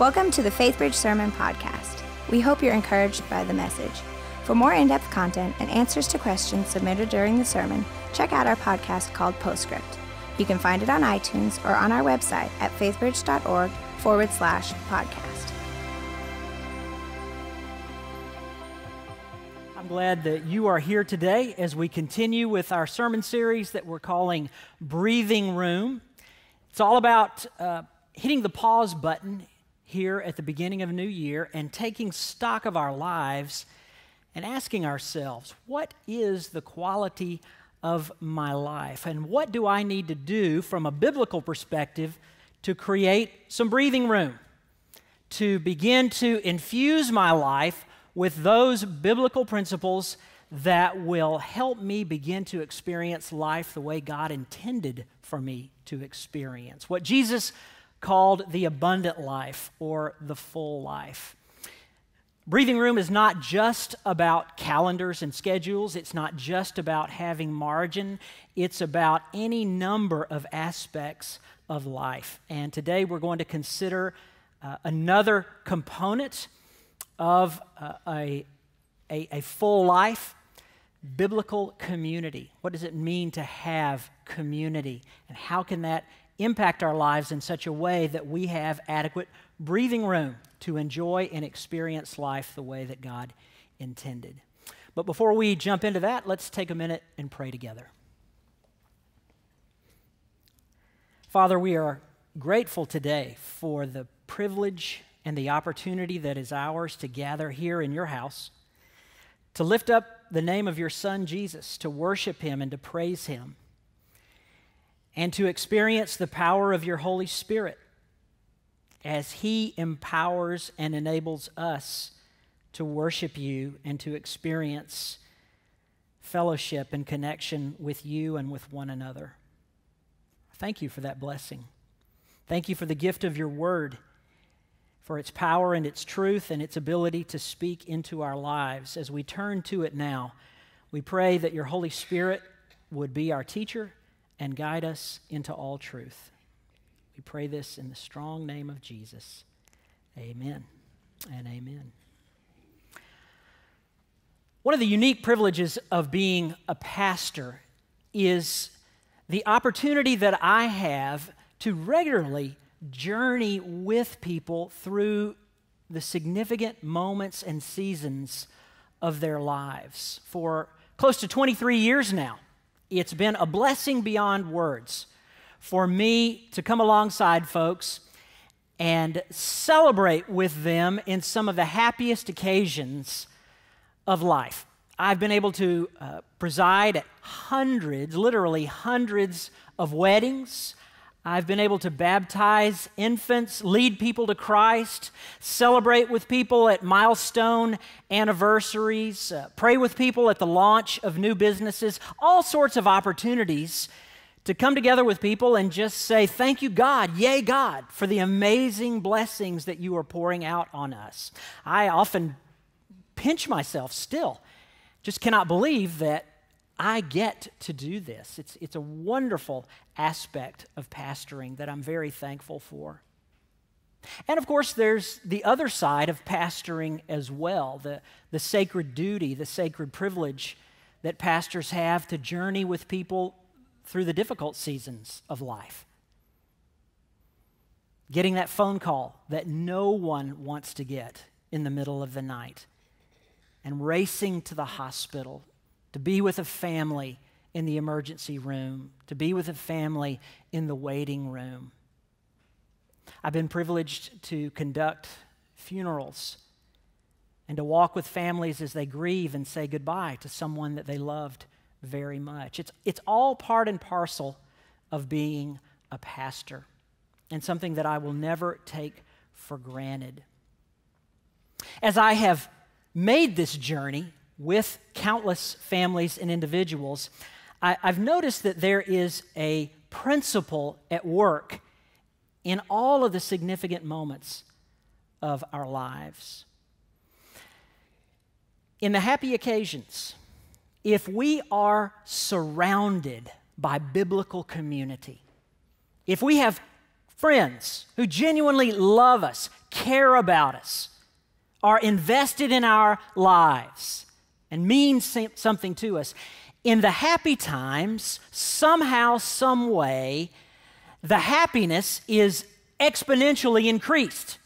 Welcome to the Faithbridge Sermon Podcast. We hope you're encouraged by the message. For more in depth content and answers to questions submitted during the sermon, check out our podcast called Postscript. You can find it on iTunes or on our website at faithbridge.org forward slash podcast. I'm glad that you are here today as we continue with our sermon series that we're calling Breathing Room. It's all about uh, hitting the pause button here at the beginning of a new year and taking stock of our lives and asking ourselves, what is the quality of my life? And what do I need to do from a biblical perspective to create some breathing room? To begin to infuse my life with those biblical principles that will help me begin to experience life the way God intended for me to experience. What Jesus called the abundant life or the full life. Breathing room is not just about calendars and schedules. It's not just about having margin. It's about any number of aspects of life. And today we're going to consider uh, another component of uh, a, a, a full life biblical community. What does it mean to have community? And how can that impact our lives in such a way that we have adequate breathing room to enjoy and experience life the way that God intended. But before we jump into that, let's take a minute and pray together. Father, we are grateful today for the privilege and the opportunity that is ours to gather here in your house, to lift up the name of your Son, Jesus, to worship him and to praise him and to experience the power of your Holy Spirit as He empowers and enables us to worship you and to experience fellowship and connection with you and with one another. Thank you for that blessing. Thank you for the gift of your word, for its power and its truth and its ability to speak into our lives. As we turn to it now, we pray that your Holy Spirit would be our teacher and guide us into all truth. We pray this in the strong name of Jesus. Amen and amen. One of the unique privileges of being a pastor is the opportunity that I have to regularly journey with people through the significant moments and seasons of their lives. For close to 23 years now, it's been a blessing beyond words for me to come alongside folks and celebrate with them in some of the happiest occasions of life. I've been able to uh, preside at hundreds, literally hundreds of weddings. I've been able to baptize infants, lead people to Christ, celebrate with people at milestone anniversaries, uh, pray with people at the launch of new businesses, all sorts of opportunities to come together with people and just say, Thank you, God, yay, God, for the amazing blessings that you are pouring out on us. I often pinch myself still, just cannot believe that I get to do this. It's, it's a wonderful aspect of pastoring that I'm very thankful for. And of course, there's the other side of pastoring as well the, the sacred duty, the sacred privilege that pastors have to journey with people through the difficult seasons of life. Getting that phone call that no one wants to get in the middle of the night, and racing to the hospital to be with a family in the emergency room, to be with a family in the waiting room. I've been privileged to conduct funerals and to walk with families as they grieve and say goodbye to someone that they loved very much. It's, it's all part and parcel of being a pastor and something that I will never take for granted. As I have made this journey with countless families and individuals, I, have noticed that there is a principle at work in all of the significant moments of our lives. In the happy occasions, if we are surrounded by biblical community, if we have friends who genuinely love us, care about us, are invested in our lives, and mean something to us. In the happy times, somehow, some way, the happiness is exponentially increased.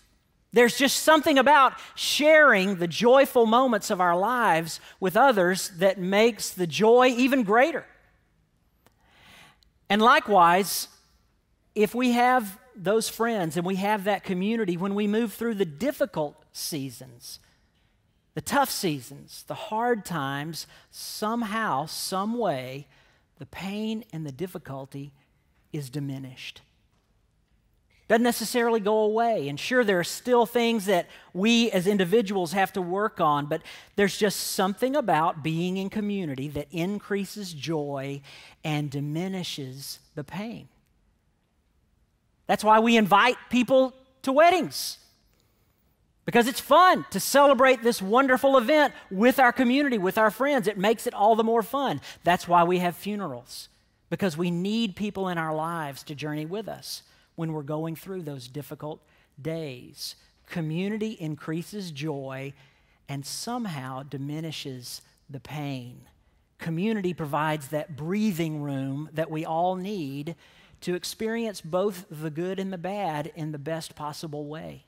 There's just something about sharing the joyful moments of our lives with others that makes the joy even greater. And likewise, if we have those friends and we have that community when we move through the difficult seasons, the tough seasons, the hard times, somehow, some way, the pain and the difficulty is diminished. Doesn't necessarily go away. And sure, there are still things that we as individuals have to work on, but there's just something about being in community that increases joy and diminishes the pain. That's why we invite people to weddings because it's fun to celebrate this wonderful event with our community, with our friends. It makes it all the more fun. That's why we have funerals, because we need people in our lives to journey with us when we're going through those difficult days. Community increases joy and somehow diminishes the pain. Community provides that breathing room that we all need to experience both the good and the bad in the best possible way.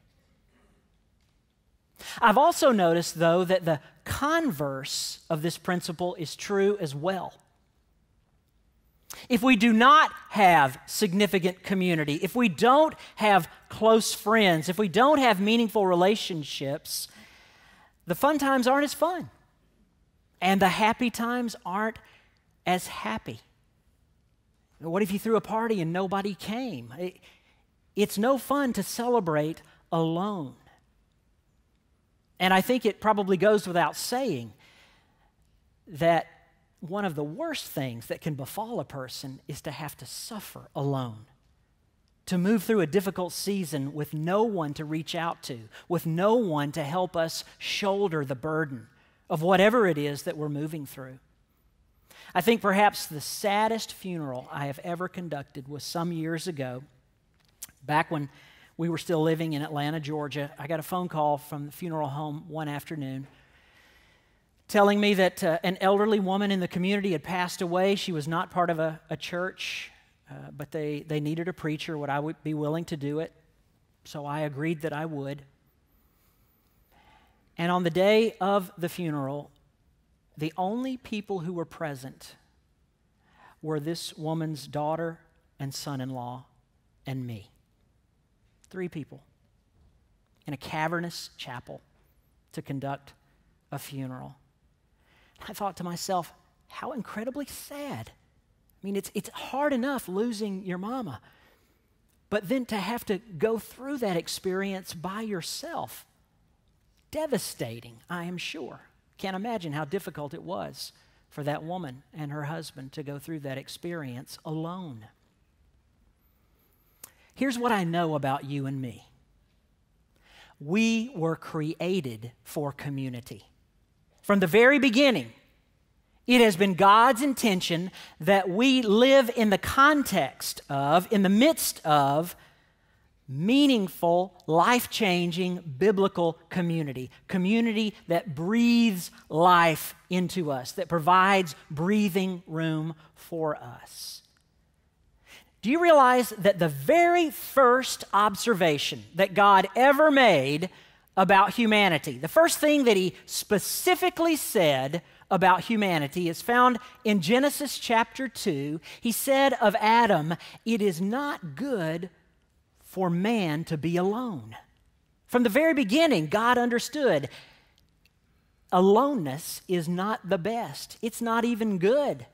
I've also noticed, though, that the converse of this principle is true as well. If we do not have significant community, if we don't have close friends, if we don't have meaningful relationships, the fun times aren't as fun. And the happy times aren't as happy. What if you threw a party and nobody came? It's no fun to celebrate alone. And I think it probably goes without saying that one of the worst things that can befall a person is to have to suffer alone, to move through a difficult season with no one to reach out to, with no one to help us shoulder the burden of whatever it is that we're moving through. I think perhaps the saddest funeral I have ever conducted was some years ago, back when we were still living in Atlanta, Georgia. I got a phone call from the funeral home one afternoon telling me that uh, an elderly woman in the community had passed away. She was not part of a, a church, uh, but they, they needed a preacher. Would I be willing to do it? So I agreed that I would. And on the day of the funeral, the only people who were present were this woman's daughter and son in law and me. Three people in a cavernous chapel to conduct a funeral. I thought to myself, how incredibly sad. I mean, it's, it's hard enough losing your mama, but then to have to go through that experience by yourself, devastating, I am sure. Can't imagine how difficult it was for that woman and her husband to go through that experience alone. Here's what I know about you and me we were created for community. From the very beginning, it has been God's intention that we live in the context of, in the midst of, meaningful, life changing biblical community. Community that breathes life into us, that provides breathing room for us. Do you realize that the very first observation that God ever made about humanity, the first thing that He specifically said about humanity is found in Genesis chapter 2. He said of Adam, It is not good for man to be alone. From the very beginning, God understood aloneness is not the best, it's not even good.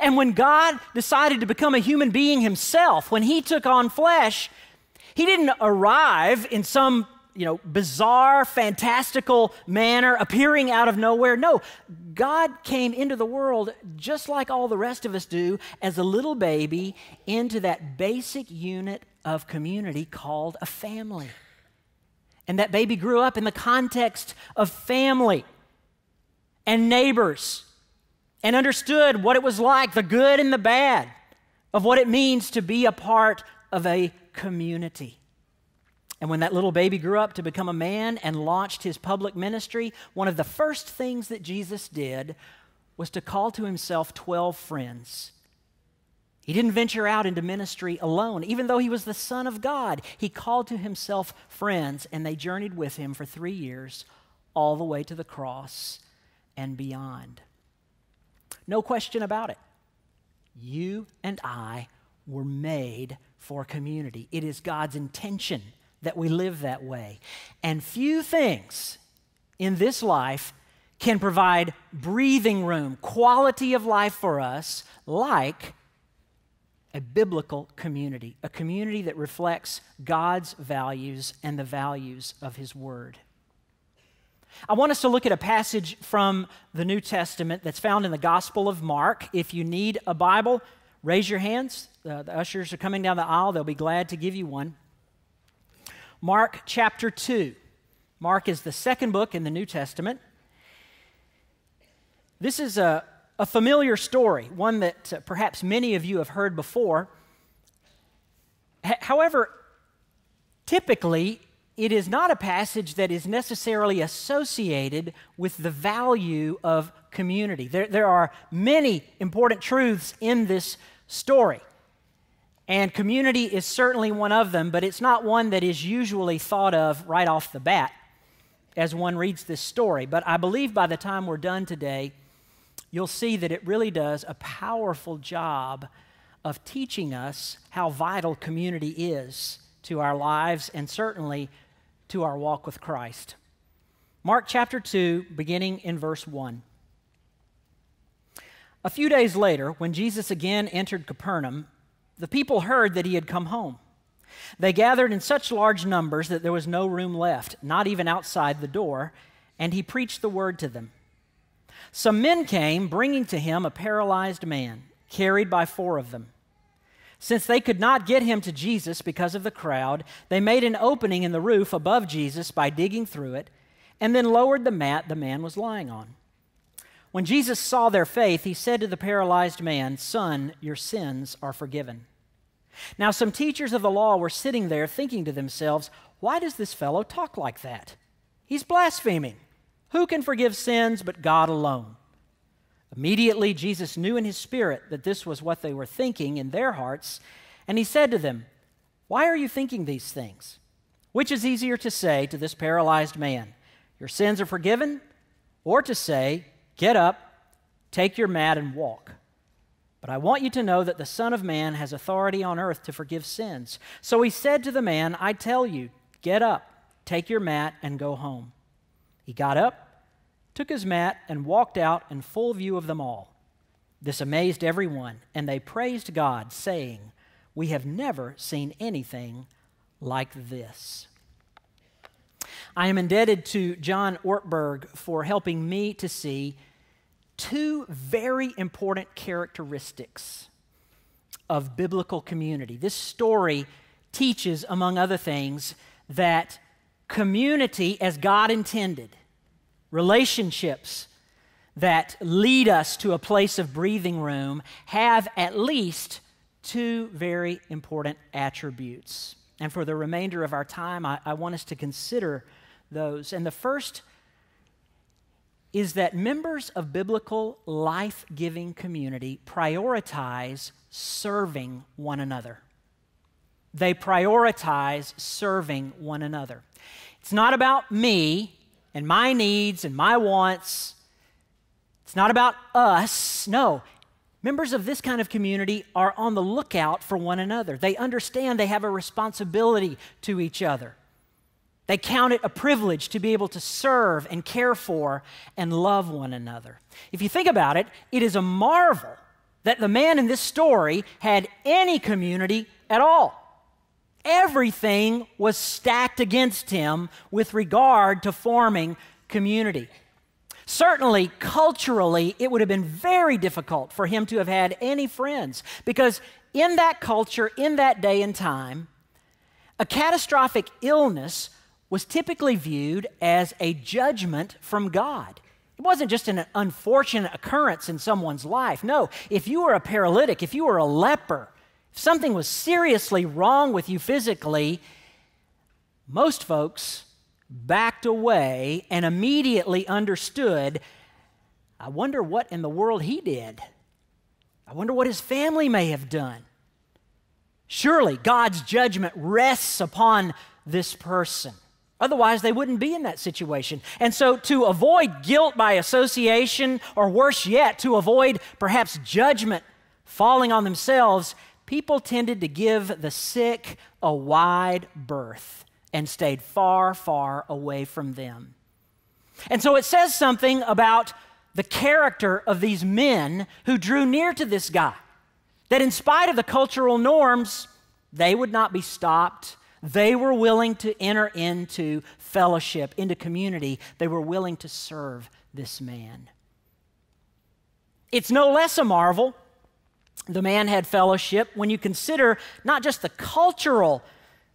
And when God decided to become a human being himself, when he took on flesh, he didn't arrive in some you know, bizarre, fantastical manner appearing out of nowhere. No, God came into the world just like all the rest of us do as a little baby into that basic unit of community called a family. And that baby grew up in the context of family and neighbors and understood what it was like, the good and the bad, of what it means to be a part of a community. And when that little baby grew up to become a man and launched his public ministry, one of the first things that Jesus did was to call to himself 12 friends. He didn't venture out into ministry alone. Even though he was the Son of God, he called to himself friends, and they journeyed with him for three years, all the way to the cross and beyond. No question about it. You and I were made for community. It is God's intention that we live that way. And few things in this life can provide breathing room, quality of life for us, like a biblical community, a community that reflects God's values and the values of His Word. I want us to look at a passage from the New Testament that's found in the Gospel of Mark. If you need a Bible, raise your hands. Uh, the ushers are coming down the aisle, they'll be glad to give you one. Mark chapter 2. Mark is the second book in the New Testament. This is a, a familiar story, one that uh, perhaps many of you have heard before. H- however, typically, it is not a passage that is necessarily associated with the value of community. There, there are many important truths in this story. And community is certainly one of them, but it's not one that is usually thought of right off the bat as one reads this story. But I believe by the time we're done today, you'll see that it really does a powerful job of teaching us how vital community is to our lives and certainly to our walk with Christ. Mark chapter 2, beginning in verse 1. A few days later, when Jesus again entered Capernaum, the people heard that he had come home. They gathered in such large numbers that there was no room left, not even outside the door, and he preached the word to them. Some men came, bringing to him a paralyzed man, carried by four of them. Since they could not get him to Jesus because of the crowd, they made an opening in the roof above Jesus by digging through it, and then lowered the mat the man was lying on. When Jesus saw their faith, he said to the paralyzed man, Son, your sins are forgiven. Now, some teachers of the law were sitting there thinking to themselves, Why does this fellow talk like that? He's blaspheming. Who can forgive sins but God alone? Immediately, Jesus knew in his spirit that this was what they were thinking in their hearts, and he said to them, Why are you thinking these things? Which is easier to say to this paralyzed man, Your sins are forgiven, or to say, Get up, take your mat, and walk? But I want you to know that the Son of Man has authority on earth to forgive sins. So he said to the man, I tell you, get up, take your mat, and go home. He got up, took his mat, and walked out in full view of them all. This amazed everyone, and they praised God, saying, We have never seen anything like this. I am indebted to John Ortberg for helping me to see two very important characteristics of biblical community. This story teaches, among other things, that community as God intended, relationships that lead us to a place of breathing room, have at least two very important attributes. And for the remainder of our time, I, I want us to consider those. And the first is that members of biblical life giving community prioritize serving one another. They prioritize serving one another. It's not about me and my needs and my wants. It's not about us. No. Members of this kind of community are on the lookout for one another. They understand they have a responsibility to each other. They count it a privilege to be able to serve and care for and love one another. If you think about it, it is a marvel that the man in this story had any community at all. Everything was stacked against him with regard to forming community. Certainly, culturally, it would have been very difficult for him to have had any friends because in that culture, in that day and time, a catastrophic illness was typically viewed as a judgment from God. It wasn't just an unfortunate occurrence in someone's life. No, if you were a paralytic, if you were a leper, if something was seriously wrong with you physically, most folks backed away and immediately understood I wonder what in the world he did. I wonder what his family may have done. Surely God's judgment rests upon this person. Otherwise, they wouldn't be in that situation. And so, to avoid guilt by association, or worse yet, to avoid perhaps judgment falling on themselves, people tended to give the sick a wide berth and stayed far, far away from them. And so, it says something about the character of these men who drew near to this guy. That in spite of the cultural norms, they would not be stopped. They were willing to enter into fellowship, into community. They were willing to serve this man. It's no less a marvel the man had fellowship when you consider not just the cultural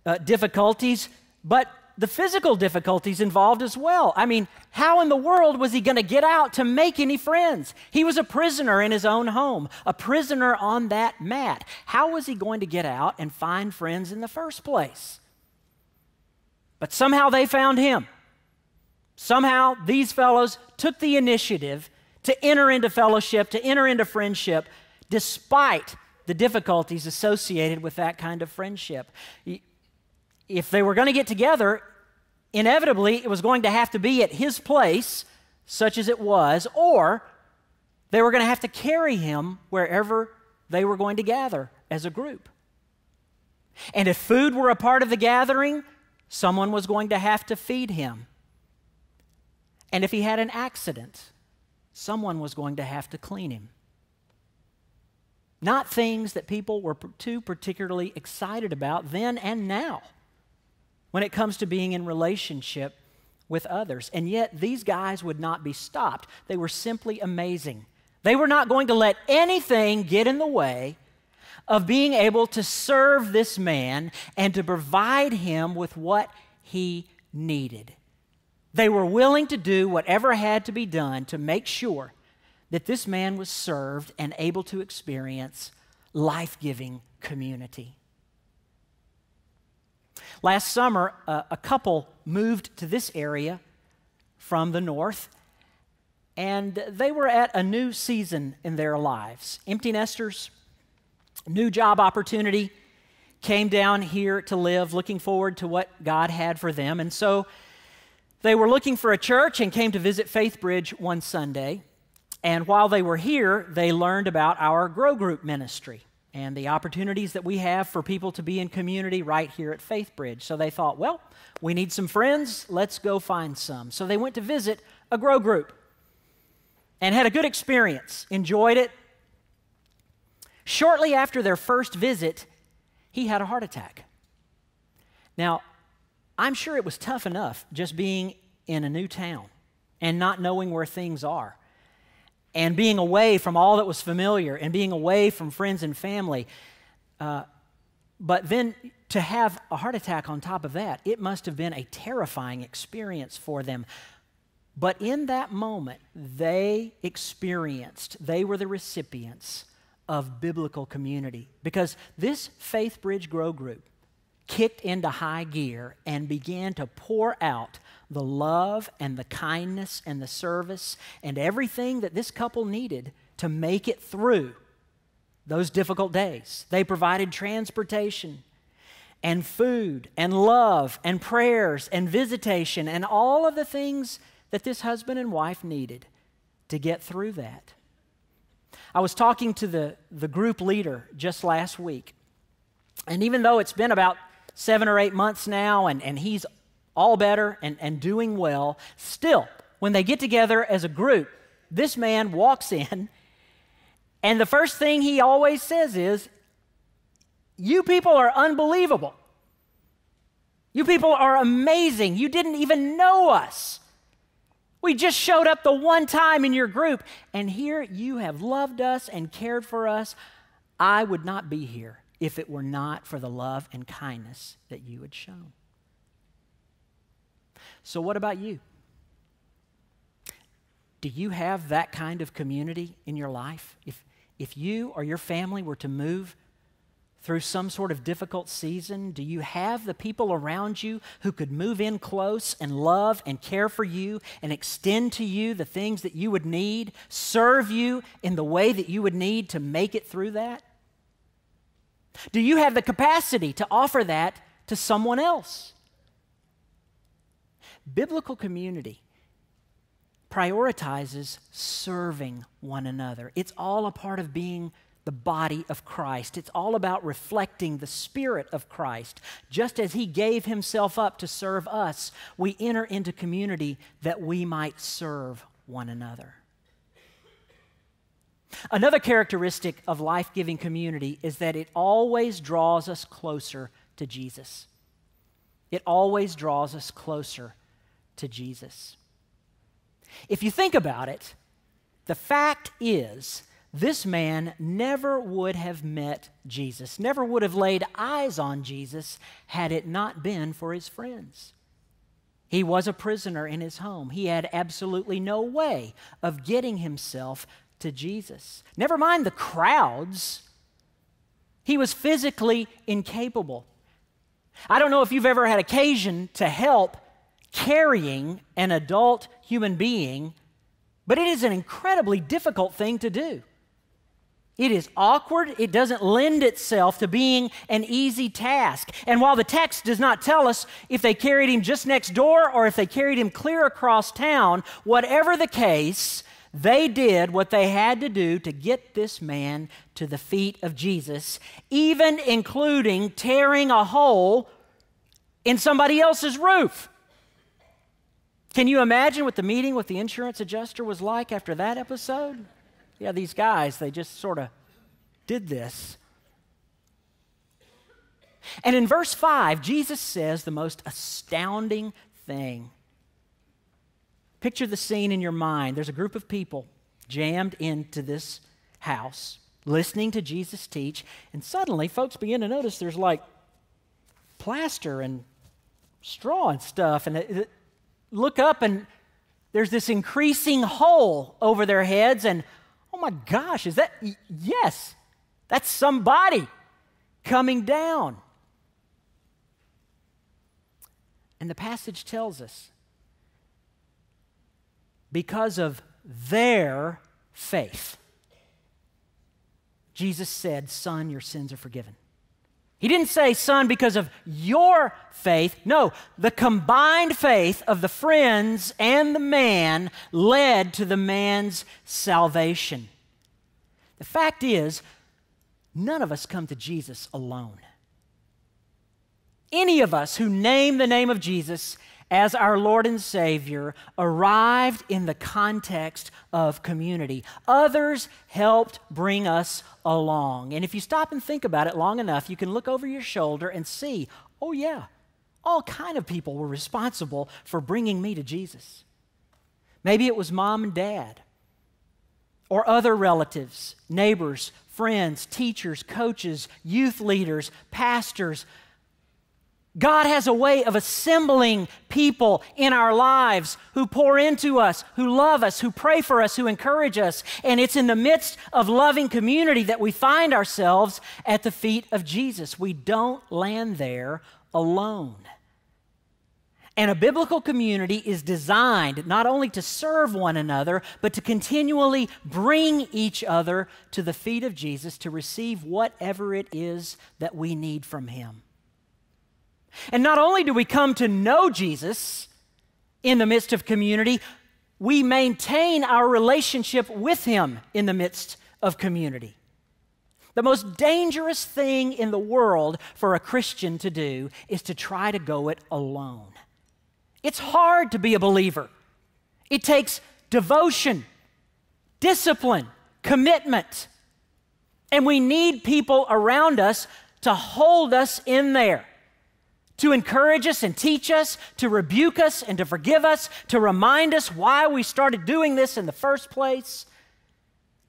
uh, difficulties, but the physical difficulties involved as well. I mean, how in the world was he going to get out to make any friends? He was a prisoner in his own home, a prisoner on that mat. How was he going to get out and find friends in the first place? But somehow they found him. Somehow these fellows took the initiative to enter into fellowship, to enter into friendship, despite the difficulties associated with that kind of friendship if they were going to get together, inevitably it was going to have to be at his place, such as it was, or they were going to have to carry him wherever they were going to gather as a group. And if food were a part of the gathering, someone was going to have to feed him. And if he had an accident, someone was going to have to clean him. Not things that people were too particularly excited about then and now when it comes to being in relationship with others. And yet, these guys would not be stopped. They were simply amazing. They were not going to let anything get in the way of being able to serve this man and to provide him with what he needed. They were willing to do whatever had to be done to make sure that this man was served and able to experience life giving community. Last summer, uh, a couple moved to this area from the north, and they were at a new season in their lives. Empty nesters, new job opportunity, came down here to live, looking forward to what God had for them. And so they were looking for a church and came to visit Faithbridge one Sunday. And while they were here, they learned about our Grow Group ministry and the opportunities that we have for people to be in community right here at Faithbridge. So they thought, well, we need some friends, let's go find some. So they went to visit a grow group and had a good experience, enjoyed it. Shortly after their first visit, he had a heart attack. Now, I'm sure it was tough enough just being in a new town and not knowing where things are and being away from all that was familiar and being away from friends and family. Uh, but then to have a heart attack on top of that, it must have been a terrifying experience for them. But in that moment, they experienced, they were the recipients of biblical community because this Faithbridge Grow Group kicked into high gear and began to pour out the love and the kindness and the service and everything that this couple needed to make it through those difficult days. They provided transportation and food and love and prayers and visitation and all of the things that this husband and wife needed to get through that. I was talking to the, the group leader just last week. And even though it's been about seven or eight months now and, and he's all better and, and doing well. Still, when they get together as a group, this man walks in, and the first thing he always says is, You people are unbelievable. You people are amazing. You didn't even know us. We just showed up the one time in your group, and here you have loved us and cared for us. I would not be here if it were not for the love and kindness that you had shown. So, what about you? Do you have that kind of community in your life? If, if you or your family were to move through some sort of difficult season? Do you have the people around you who could move in close and love and care for you and extend to you the things that you would need, serve you in the way that you would need to make it through that? Do you have the capacity to offer that to someone else? Biblical community prioritizes serving one another. It's all a part of being the body of Christ. It's all about reflecting the Spirit of Christ. Just as He gave Himself up to serve us, we enter into community that we might serve one another. Another characteristic of life giving community is that it always draws us closer to Jesus. It always draws us closer to Jesus. If you think about it, the fact is, this man never would have met Jesus, never would have laid eyes on Jesus had it not been for his friends. He was a prisoner in his home. He had absolutely no way of getting himself to Jesus. Never mind the crowds, he was physically incapable. I don't know if you've ever had occasion to help carrying an adult human being, but it is an incredibly difficult thing to do. It is awkward. It doesn't lend itself to being an easy task. And while the text does not tell us if they carried him just next door or if they carried him clear across town, whatever the case, they did what they had to do to get this man to the feet of Jesus, even including tearing a hole in somebody else's roof. Can you imagine what the meeting with the insurance adjuster was like after that episode? Yeah, these guys, they just sort of did this. And in verse 5, Jesus says the most astounding thing. Picture the scene in your mind. There's a group of people jammed into this house, listening to Jesus teach, and suddenly folks begin to notice there's like plaster and straw and stuff. And look up, and there's this increasing hole over their heads, and oh my gosh, is that? Yes, that's somebody coming down. And the passage tells us because of their faith. Jesus said, Son, your sins are forgiven. He didn't say, Son, because of your faith. No, the combined faith of the friends and the man led to the man's salvation. The fact is, none of us come to Jesus alone. Any of us who name the name of Jesus as our Lord and Savior arrived in the context of community. Others helped bring us along. And if you stop and think about it long enough, you can look over your shoulder and see, oh yeah, all kind of people were responsible for bringing me to Jesus. Maybe it was mom and dad or other relatives, neighbors, friends, teachers, coaches, youth leaders, pastors, God has a way of assembling people in our lives who pour into us, who love us, who pray for us, who encourage us. And it's in the midst of loving community that we find ourselves at the feet of Jesus. We don't land there alone. And a biblical community is designed not only to serve one another, but to continually bring each other to the feet of Jesus to receive whatever it is that we need from Him. And not only do we come to know Jesus in the midst of community, we maintain our relationship with Him in the midst of community. The most dangerous thing in the world for a Christian to do is to try to go it alone. It's hard to be a believer. It takes devotion, discipline, commitment. And we need people around us to hold us in there to encourage us and teach us, to rebuke us and to forgive us, to remind us why we started doing this in the first place,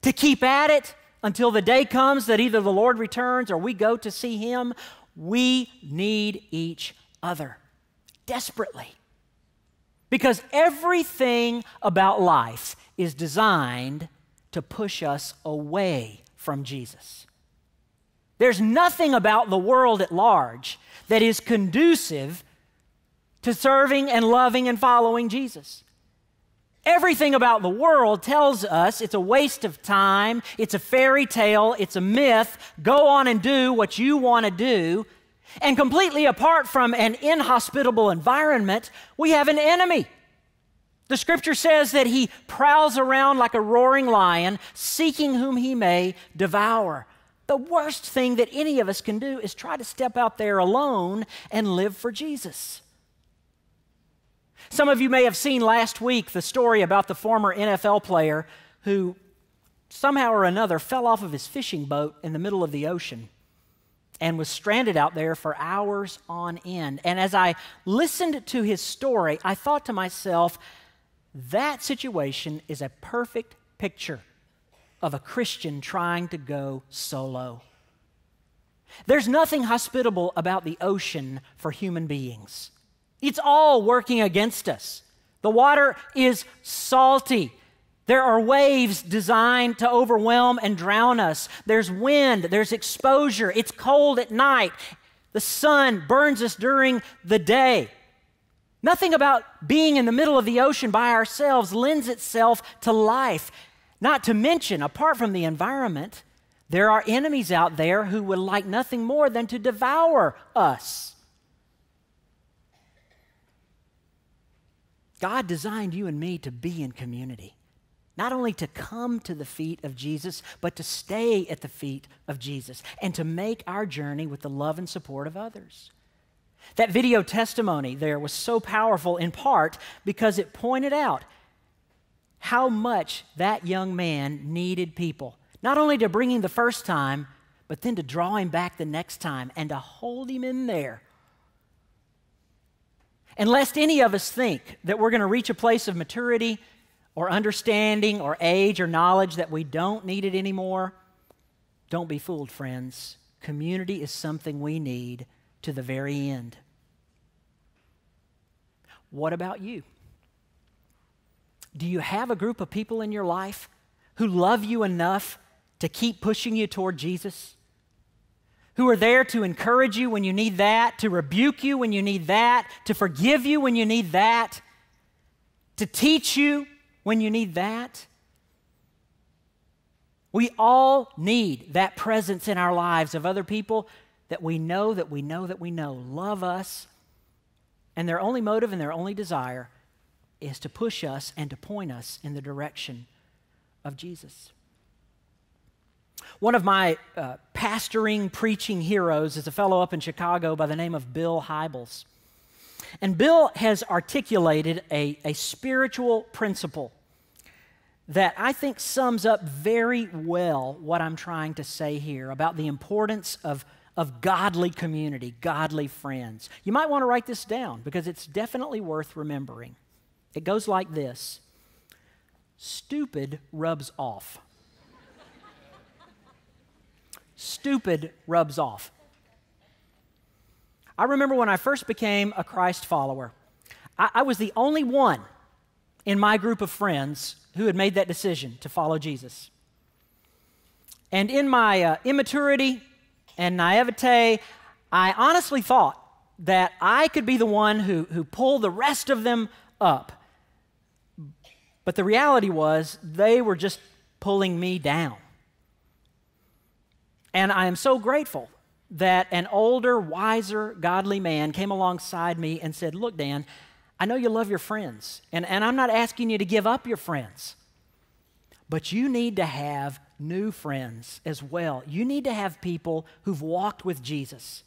to keep at it until the day comes that either the Lord returns or we go to see Him. We need each other desperately. Because everything about life is designed to push us away from Jesus. There's nothing about the world at large that is conducive to serving and loving and following Jesus. Everything about the world tells us it's a waste of time, it's a fairy tale, it's a myth. Go on and do what you want to do. And completely apart from an inhospitable environment, we have an enemy. The scripture says that he prowls around like a roaring lion, seeking whom he may devour. The worst thing that any of us can do is try to step out there alone and live for Jesus. Some of you may have seen last week the story about the former NFL player who somehow or another fell off of his fishing boat in the middle of the ocean and was stranded out there for hours on end. And as I listened to his story, I thought to myself, that situation is a perfect picture of a Christian trying to go solo. There's nothing hospitable about the ocean for human beings. It's all working against us. The water is salty. There are waves designed to overwhelm and drown us. There's wind, there's exposure. It's cold at night. The sun burns us during the day. Nothing about being in the middle of the ocean by ourselves lends itself to life. Not to mention, apart from the environment, there are enemies out there who would like nothing more than to devour us. God designed you and me to be in community, not only to come to the feet of Jesus, but to stay at the feet of Jesus and to make our journey with the love and support of others. That video testimony there was so powerful in part because it pointed out how much that young man needed people, not only to bring him the first time, but then to draw him back the next time and to hold him in there. And lest any of us think that we're going to reach a place of maturity or understanding or age or knowledge that we don't need it anymore, don't be fooled, friends. Community is something we need to the very end. What about you? Do you have a group of people in your life who love you enough to keep pushing you toward Jesus? Who are there to encourage you when you need that, to rebuke you when you need that, to forgive you when you need that, to teach you when you need that? We all need that presence in our lives of other people that we know, that we know, that we know love us, and their only motive and their only desire is to push us and to point us in the direction of Jesus. One of my uh, pastoring, preaching heroes is a fellow up in Chicago by the name of Bill Hybels. And Bill has articulated a, a spiritual principle that I think sums up very well what I'm trying to say here about the importance of of godly community, godly friends. You might want to write this down because it's definitely worth remembering. It goes like this Stupid rubs off. Stupid rubs off. I remember when I first became a Christ follower, I, I was the only one in my group of friends who had made that decision to follow Jesus. And in my uh, immaturity and naivete, I honestly thought that I could be the one who, who pulled the rest of them up. But the reality was, they were just pulling me down. And I am so grateful that an older, wiser, godly man came alongside me and said, Look, Dan, I know you love your friends, and, and I'm not asking you to give up your friends, but you need to have new friends as well. You need to have people who've walked with Jesus,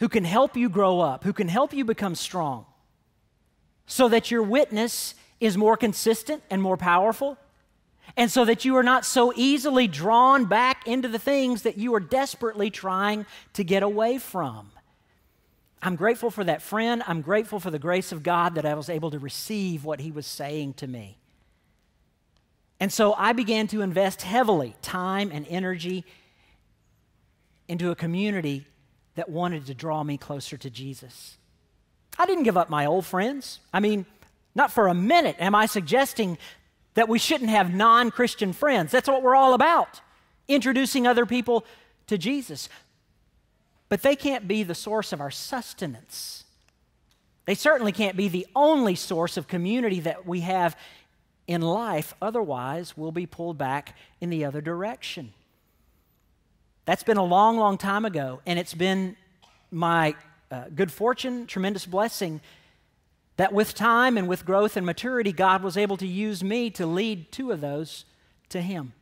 who can help you grow up, who can help you become strong, so that your witness is more consistent and more powerful, and so that you are not so easily drawn back into the things that you are desperately trying to get away from. I'm grateful for that friend. I'm grateful for the grace of God that I was able to receive what he was saying to me. And so I began to invest heavily time and energy into a community that wanted to draw me closer to Jesus. I didn't give up my old friends. I mean, not for a minute am I suggesting that we shouldn't have non Christian friends. That's what we're all about, introducing other people to Jesus. But they can't be the source of our sustenance. They certainly can't be the only source of community that we have in life. Otherwise, we'll be pulled back in the other direction. That's been a long, long time ago, and it's been my uh, good fortune, tremendous blessing that with time and with growth and maturity, God was able to use me to lead two of those to Him.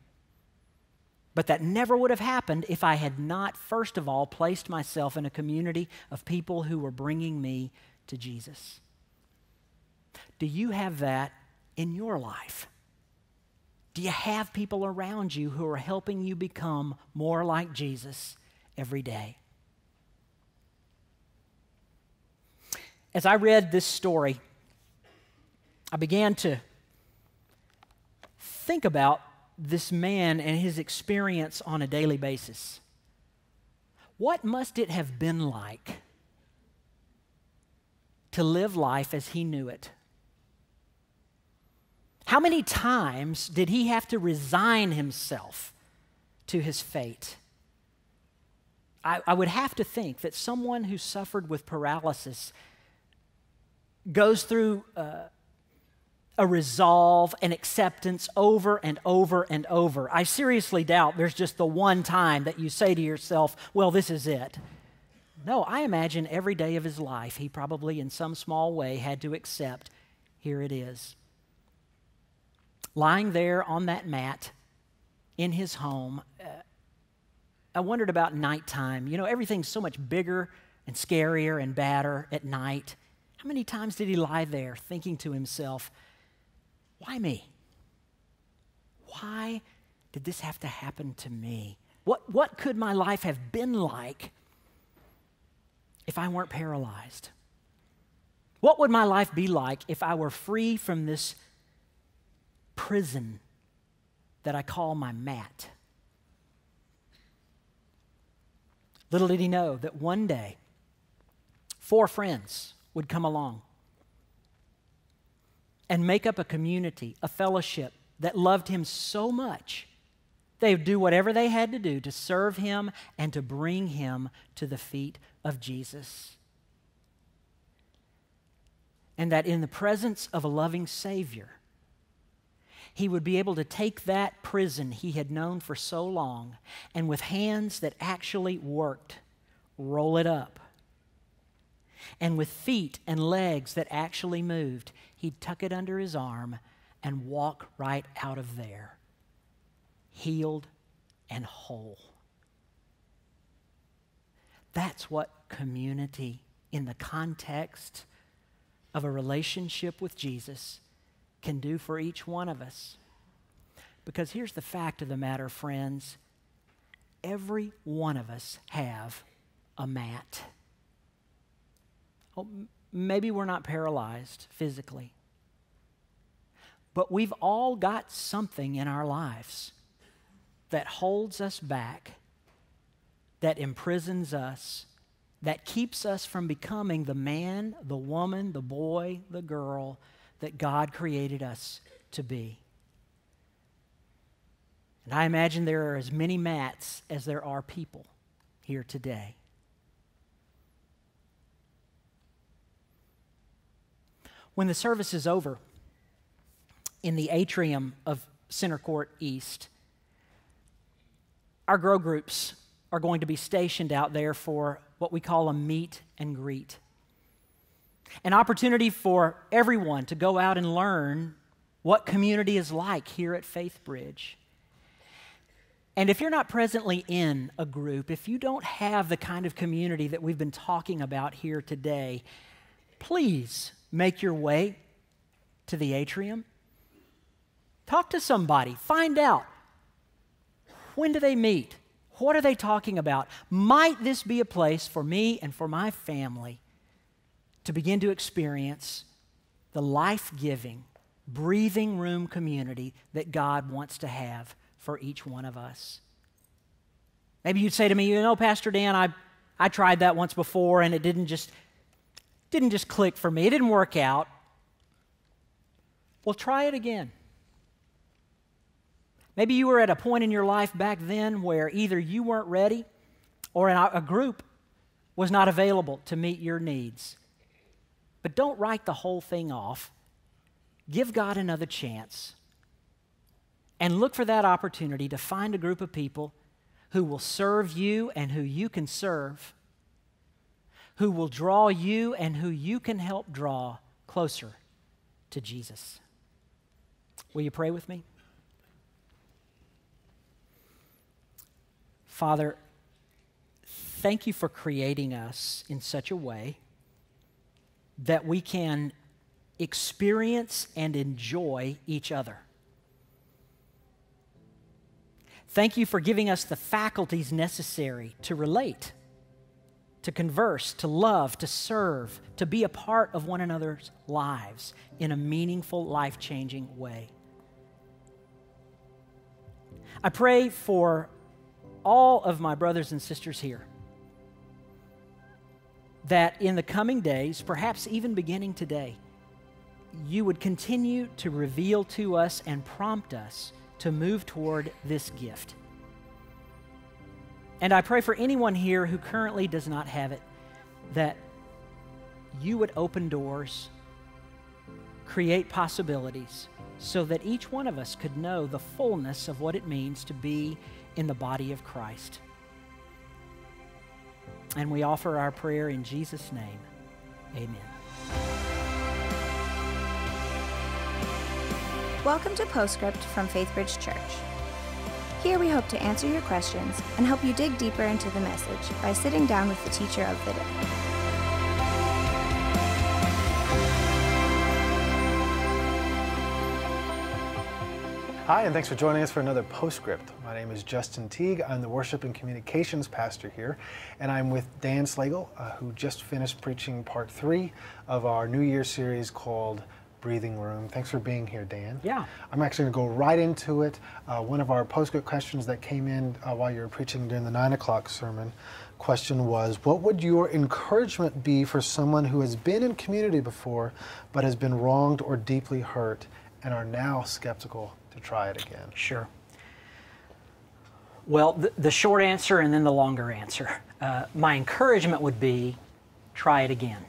But that never would have happened if I had not, first of all, placed myself in a community of people who were bringing me to Jesus. Do you have that in your life? Do you have people around you who are helping you become more like Jesus every day? As I read this story, I began to think about this man and his experience on a daily basis. What must it have been like to live life as he knew it? How many times did he have to resign himself to his fate? I, I would have to think that someone who suffered with paralysis goes through uh, a resolve, an acceptance over and over and over. I seriously doubt there's just the one time that you say to yourself, well, this is it. No, I imagine every day of his life, he probably in some small way had to accept, here it is. Lying there on that mat in his home, uh, I wondered about nighttime. You know, everything's so much bigger and scarier and badder at night. How many times did he lie there thinking to himself, why me? Why did this have to happen to me? What, what could my life have been like if I weren't paralyzed? What would my life be like if I were free from this prison that I call my mat? Little did he know that one day, four friends would come along and make up a community, a fellowship that loved him so much. They would do whatever they had to do to serve him and to bring him to the feet of Jesus. And that in the presence of a loving Savior, he would be able to take that prison he had known for so long and with hands that actually worked, roll it up and with feet and legs that actually moved, he'd tuck it under his arm and walk right out of there, healed and whole. That's what community in the context of a relationship with Jesus can do for each one of us. Because here's the fact of the matter, friends every one of us have a mat. Well, maybe we're not paralyzed physically, but we've all got something in our lives that holds us back, that imprisons us, that keeps us from becoming the man, the woman, the boy, the girl that God created us to be. And I imagine there are as many mats as there are people here today. When the service is over in the atrium of Center Court East, our grow groups are going to be stationed out there for what we call a meet and greet. An opportunity for everyone to go out and learn what community is like here at Faithbridge. And if you're not presently in a group, if you don't have the kind of community that we've been talking about here today, please make your way to the atrium. Talk to somebody, find out when do they meet? What are they talking about? Might this be a place for me and for my family to begin to experience the life giving, breathing room community that God wants to have for each one of us? Maybe you'd say to me, you know, Pastor Dan, I, I tried that once before and it didn't just didn't just click for me, it didn't work out. Well, try it again. Maybe you were at a point in your life back then where either you weren't ready or a group was not available to meet your needs. But don't write the whole thing off. Give God another chance. And look for that opportunity to find a group of people who will serve you and who you can serve, who will draw you and who you can help draw closer to Jesus. Will you pray with me? Father, thank you for creating us in such a way that we can experience and enjoy each other. Thank you for giving us the faculties necessary to relate, to converse, to love, to serve, to be a part of one another's lives in a meaningful, life changing way. I pray for all of my brothers and sisters here that in the coming days, perhaps even beginning today, you would continue to reveal to us and prompt us to move toward this gift. And I pray for anyone here who currently does not have it that you would open doors, create possibilities, so that each one of us could know the fullness of what it means to be in the body of Christ. And we offer our prayer in Jesus' name. Amen. Welcome to Postscript from Faithbridge Church. Here we hope to answer your questions and help you dig deeper into the message by sitting down with the teacher of the day. Hi, and thanks for joining us for another Postscript. My name is Justin Teague. I'm the Worship and Communications Pastor here, and I'm with Dan Slagle, uh, who just finished preaching part three of our New Year series called Breathing Room. Thanks for being here, Dan. Yeah. I'm actually going to go right into it. Uh, one of our Postscript questions that came in uh, while you were preaching during the 9 o'clock sermon question was What would your encouragement be for someone who has been in community before but has been wronged or deeply hurt and are now skeptical to try it again? Sure. Well, the, the short answer and then the longer answer. Uh, my encouragement would be try it again.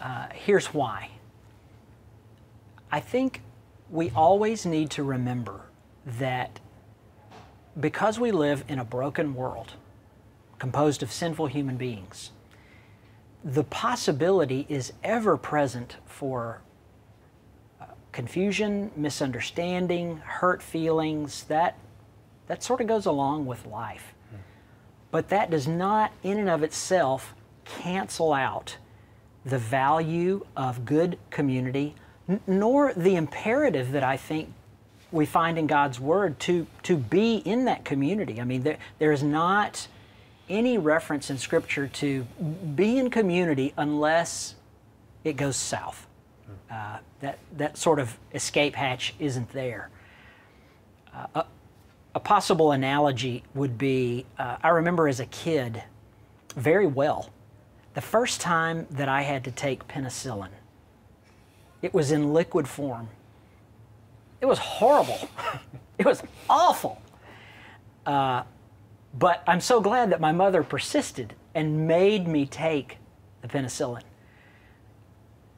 Uh, here's why. I think we always need to remember that because we live in a broken world composed of sinful human beings, the possibility is ever present for confusion, misunderstanding, hurt feelings, that, that sort of goes along with life. But that does not, in and of itself, cancel out the value of good community, n- nor the imperative that I think we find in God's Word to, to be in that community. I mean, there, there is not any reference in Scripture to be in community unless it goes south. Uh, that, that sort of escape hatch isn't there. Uh, a, a, possible analogy would be uh, I remember as a kid very well the first time that I had to take penicillin. It was in liquid form. It was horrible. it was awful. Uh, but I'm so glad that my mother persisted and made me take the penicillin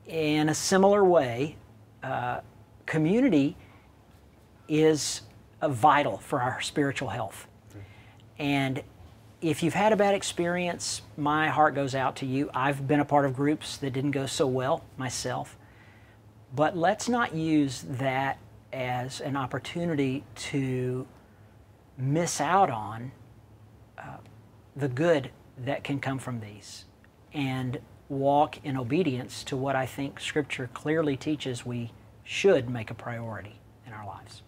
in a similar way, uh, community is uh, vital for our spiritual health. And if you've had a bad experience, my heart goes out to you. I've been a part of groups that didn't go so well myself. But let's not use that as an opportunity to miss out on uh, the good that can come from these. And walk in obedience to what I think Scripture clearly teaches we should make a priority in our lives.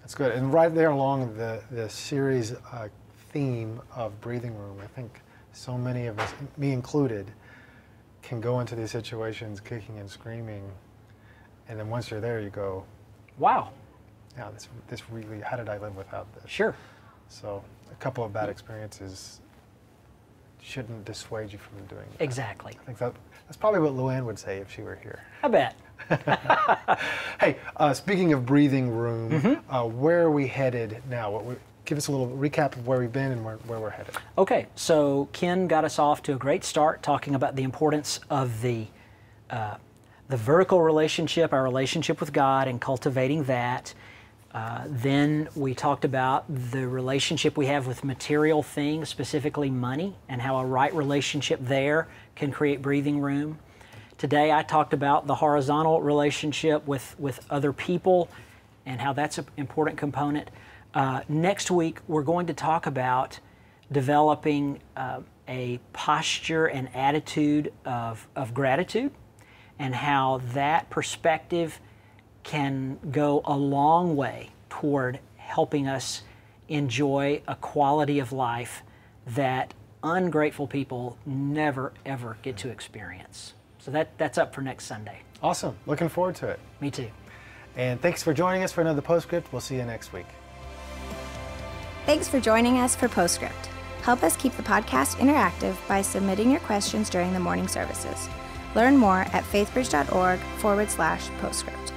That's good. And right there along the, the series uh, theme of breathing room, I think so many of us, me included, can go into these situations kicking and screaming. And then once you're there, you go, wow. Yeah, this, this really, how did I live without this? Sure. So a couple of bad experiences shouldn't dissuade you from doing that. Exactly. I think that, that's probably what Luann would say if she were here. I bet. hey, uh, speaking of breathing room, mm-hmm. uh, where are we headed now? What we, give us a little recap of where we've been and where, where we're headed. Okay, so Ken got us off to a great start talking about the importance of the uh, the vertical relationship, our relationship with God, and cultivating that. Uh, then we talked about the relationship we have with material things, specifically money, and how a right relationship there can create breathing room. Today I talked about the horizontal relationship with, with other people and how that's an important component. Uh, next week, we're going to talk about developing uh, a posture and attitude of, of gratitude and how that perspective can go a long way toward helping us enjoy a quality of life that ungrateful people never ever get to experience. So that, that's up for next Sunday. Awesome. Looking forward to it. Me too. And thanks for joining us for another Postscript. We'll see you next week. Thanks for joining us for Postscript. Help us keep the podcast interactive by submitting your questions during the morning services. Learn more at faithbridge.org forward slash postscript.